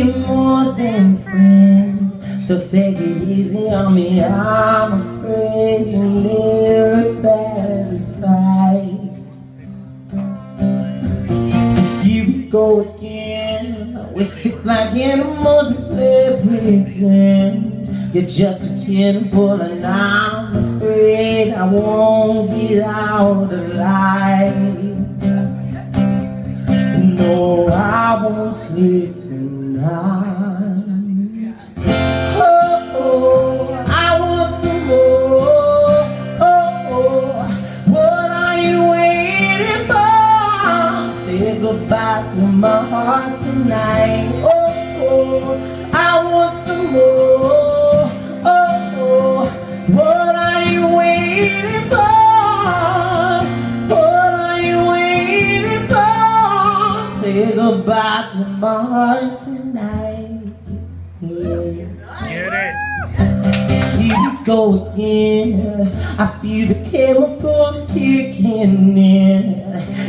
more than friends. So take it easy on me. I'm afraid you never satisfied. So here we go again. We sit like animals and play pretend. You're just a kid pulling. I'm afraid I won't get out alive. Won't tonight. Oh, oh, I want some more. Oh, oh, what are you waiting for? Say goodbye to my heart tonight. Oh, oh, I want some more. Oh, oh, what are you waiting for? What are you waiting for? Say goodbye heart tonight. Yeah. Get it. Here we go again. I feel the chemicals kicking in.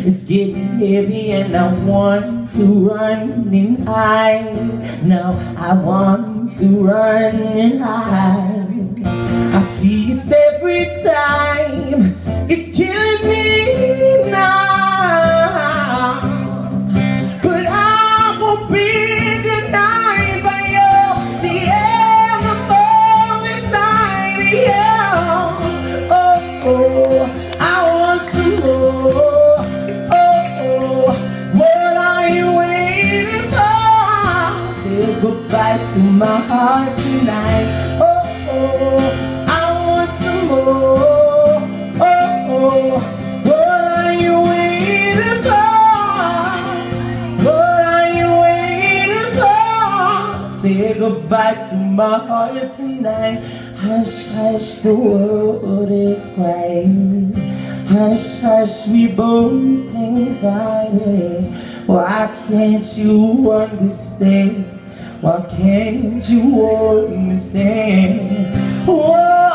It's getting heavy and I want to run and hide. Now I want to run and hide. To my heart tonight. Oh, oh, I want some more. Oh, oh, what are you waiting for? What are you waiting for? Say goodbye to my heart tonight. Hush, hush, the world is quiet. Hush, hush, we both invited. Why can't you understand? Why can't you understand? Oh,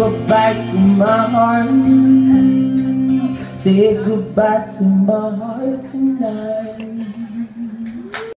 goodbye to my heart. Say goodbye to my heart tonight.